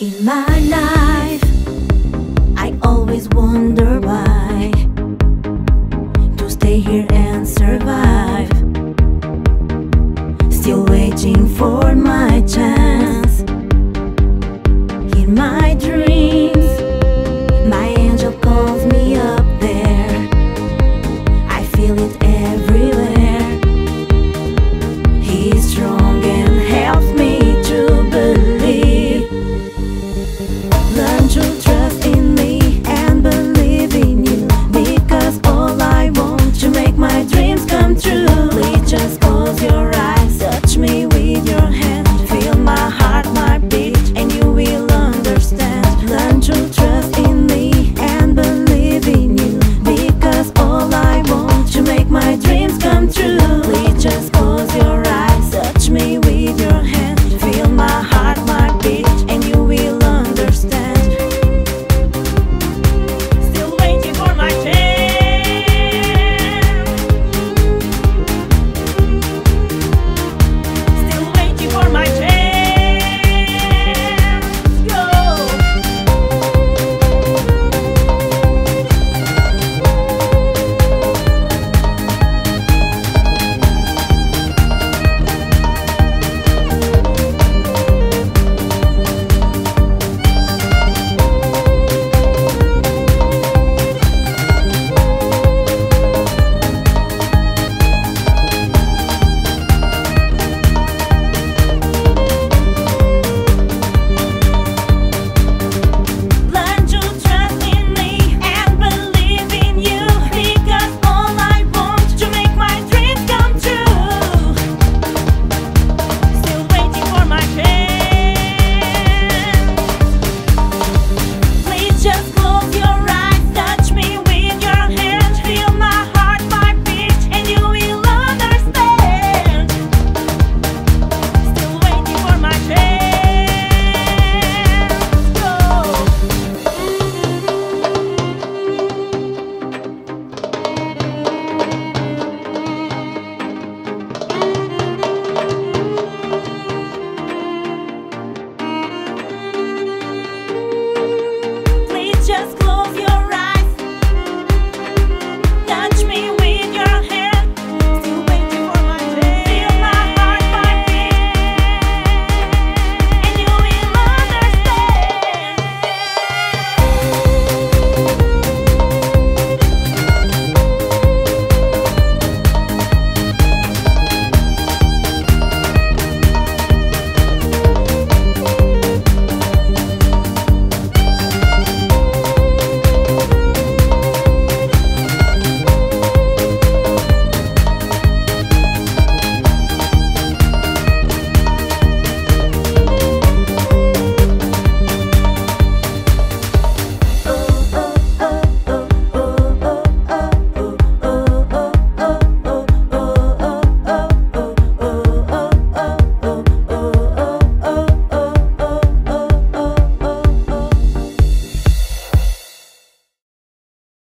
In my life, I always wonder why. To stay here and survive. Still waiting for my chance. In my dreams, my angel calls me up there. I feel it everywhere.